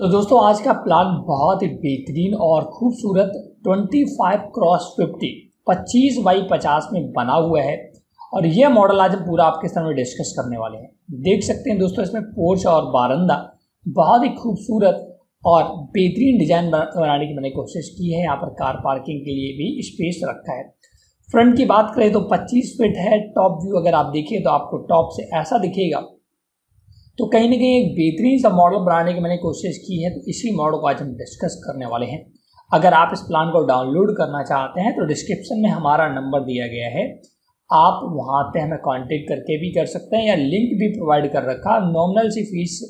तो दोस्तों, आज का प्लान बहुत ही बेहतरीन और खूबसूरत 25 क्रॉस 50 25 बाई 50 में बना हुआ है। और यह मॉडल आज हम पूरा आपके सामने डिस्कस करने वाले हैं। देख सकते हैं दोस्तों, इसमें पोर्च और बारंदा बहुत ही खूबसूरत और बेहतरीन डिज़ाइन बनाने की मैंने कोशिश की है। यहाँ पर कार पार्किंग के लिए भी स्पेस रखा है। फ्रंट की बात करें तो 25 फीट है टॉप व्यू अगर आप देखिए तो आपको टॉप से ऐसा दिखेगा तो कहीं ना कहीं एक बेहतरीन सा मॉडल बनाने की मैंने कोशिश की है तो इसी मॉडल को आज हम डिस्कस करने वाले हैं। अगर आप इस प्लान को डाउनलोड करना चाहते हैं तो डिस्क्रिप्शन में हमारा नंबर दिया गया है। आप वहाँ पे हमें कांटेक्ट करके भी कर सकते हैं या लिंक भी प्रोवाइड कर रखा नॉमिनल सी फ़ीस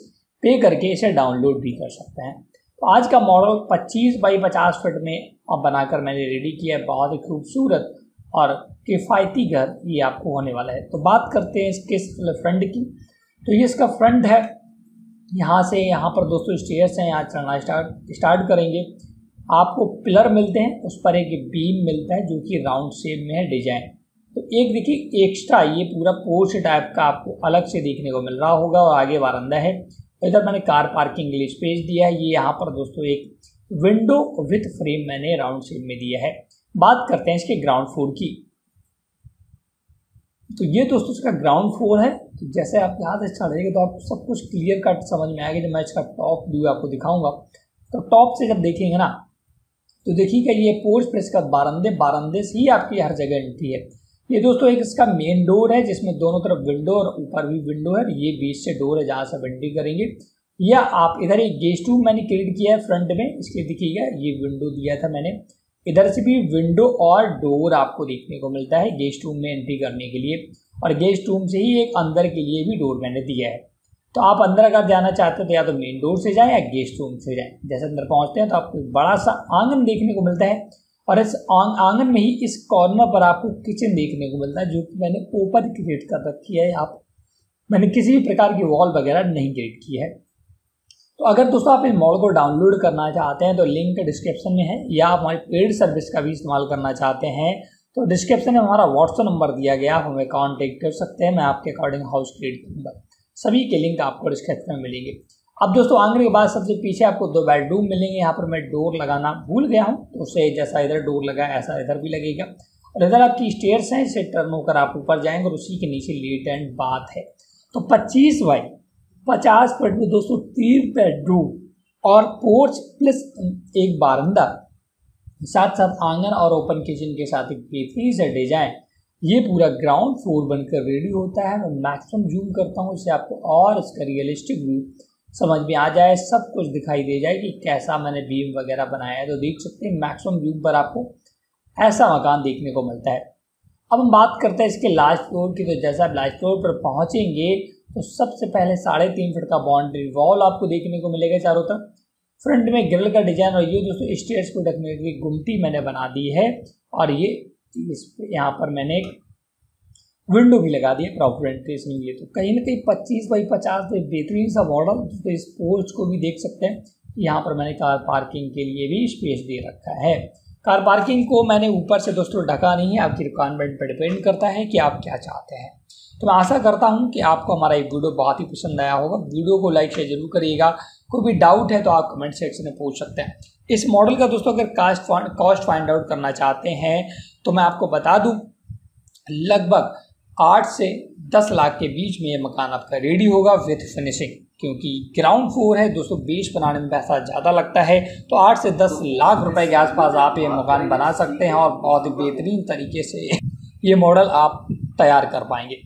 पे करके इसे डाउनलोड भी कर सकते हैं। तो आज का मॉडल 25 बाई 50 फीट में बनाकर मैंने रेडी किया है, बहुत ही खूबसूरत और किफ़ायती घर ये आपको होने वाला है। तो बात करते हैं इसके फ्रंट की। तो ये इसका फ्रंट है। यहाँ से यहाँ पर दोस्तों स्टेयर्स हैं, यहाँ चढ़ना स्टार्ट स्टार्ट करेंगे। आपको पिलर मिलते हैं, उस पर एक बीम मिलता है जो कि राउंड शेप में है डिज़ाइन तो एक देखिए एक्स्ट्रा ये पूरा पोर्च टाइप का आपको अलग से देखने को मिल रहा होगा और आगे वारंदा है। इधर मैंने कार पार्किंग के लिए स्पेस दिया है। ये यहाँ पर दोस्तों एक विंडो विथ फ्रेम मैंने राउंड शेप में दिया है। बात करते हैं इसके ग्राउंड फ्लोर की। तो ये दोस्तों इसका ग्राउंड फ्लोर है। तो जैसे आप यहाँ से चढ़ेंगे तो आपको सब कुछ क्लियर कट समझ में आएगा। जब मैं इसका टॉप व्यू आपको दिखाऊँगा तो टॉप से जब देखेंगे ना तो देखिएगा ये पोर्च पर इसका बारंदे बारंदे से ही आपकी हर जगह एंट्री है। ये दोस्तों एक इसका मेन डोर है, जिसमें दोनों तरफ़ विंडो और ऊपर भी विंडो है ये बीच से डोर है जहाँ से एंट्री करेंगे। या आप इधर एक गेस्ट रूम मैंने क्रिएट किया है फ्रंट में। इसके देखिएगा, ये विंडो दिया था मैंने। इधर से भी विंडो और डोर आपको देखने को मिलता है गेस्ट रूम में एंट्री करने के लिए। और गेस्ट रूम से ही एक अंदर के लिए भी डोर मैंने दिया है। तो आप अंदर अगर जाना चाहते हो तो या तो मेन डोर से जाए या गेस्ट रूम से जाए। जैसे अंदर पहुँचते हैं तो आपको बड़ा सा आँगन देखने को मिलता है। और इस आँगन में ही इस कॉर्नर पर आपको किचन देखने को मिलता है, जो कि मैंने ओपन क्रिएट कर रखी है। आप, मैंने किसी भी प्रकार की वॉल वगैरह नहीं क्रिएट की है। तो अगर दोस्तों आप इस मॉडल को डाउनलोड करना चाहते हैं तो लिंक डिस्क्रिप्शन में है। या आप हमारी पेड सर्विस का भी इस्तेमाल करना चाहते हैं तो डिस्क्रिप्शन में हमारा व्हाट्सअप नंबर दिया गया, आप हमें कॉन्टेक्ट कर सकते हैं। मैं आपके अकॉर्डिंग हाउस क्रेड नंबर सभी के लिंक आपको डिस्क्रिप्शन में मिलेंगे। अब दोस्तों, आँगन के बाद सबसे पीछे आपको दो बेडरूम मिलेंगे। यहाँ पर मैं डोर लगाना भूल गया हूँ। तो उसे जैसा इधर डोर लगा, ऐसा इधर भी लगेगा। और इधर आपकी स्टेयर्स हैं, इसे टर्न होकर आप ऊपर जाएँगे और उसी के नीचे लेट एंड बात है। तो पच्चीस बाई 50 फीट में दोस्तों तीन बेडरूम और पोर्च प्लस एक बारंदा। साथ साथ आँगन और ओपन किचन के साथ एक बेहतरीन सा डिज़ाइन। ये पूरा ग्राउंड फ्लोर बनकर रेडी होता है। मैं मैक्सिमम जूम करता हूँ, इससे आपको और इसका रियलिस्टिक व्यू समझ में आ जाए। सब कुछ दिखाई दे जाए कि कैसा मैंने बीम वगैरह बनाया है। तो देख सकते हैं, मैक्सिमम व्यू पर आपको ऐसा मकान देखने को मिलता है। अब हम बात करते हैं इसके लास्ट फ्लोर की। तो जैसा आप लास्ट फ्लोर पर पहुँचेंगे तो सबसे पहले साढ़े तीन फीट का बाउंड्री वॉल आपको देखने को मिलेगा चारों तरफ़। फ्रंट में ग्रिल का डिज़ाइन और ये दोस्तों स्टेयर्स को ढकने की गुमटी मैंने बना दी है और ये, इस यहाँ पर मैंने एक विंडो भी लगा दिया प्रॉपर एंट्री इसमें ये। तो कहीं ना कहीं पच्चीस बाई पचास तो बेहतरीन सा मॉडल तो इस पोर्च को भी देख सकते हैं। यहाँ पर मैंने कार पार्किंग के लिए भी स्पेस दे रखा है। कार पार्किंग को मैंने ऊपर से दोस्तों ढका नहीं है, आपकी रिक्वायरमेंट पर डिपेंड करता है कि आप क्या चाहते हैं। तो मैं आशा करता हूँ कि आपको हमारा ये वीडियो बहुत ही पसंद आया होगा। वीडियो को लाइक शेयर ज़रूर करिएगा। कोई भी डाउट है तो आप कमेंट सेक्शन में पूछ सकते हैं। इस मॉडल का दोस्तों अगर कास्ट कॉस्ट फाइंड आउट करना चाहते हैं तो मैं आपको बता दूँ, लगभग आठ से दस लाख के बीच में ये मकान आपका रेडी होगा विथ फिनिशिंग क्योंकि ग्राउंड फ्लोर है, दोस्तों बेस बनाने में पैसा ज़्यादा लगता है तो आठ से दस लाख रुपए के आसपास आप ये मकान बना सकते हैं और बहुत ही बेहतरीन तरीके से ये मॉडल आप तैयार कर पाएँगे।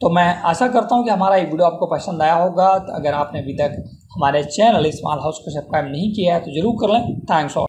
तो मैं आशा करता हूँ कि हमारा ये वीडियो आपको पसंद आया होगा। तो अगर आपने अभी तक हमारे चैनल स्मॉल हाउस को सब्सक्राइब नहीं किया है तो ज़रूर कर लें। थैंक्स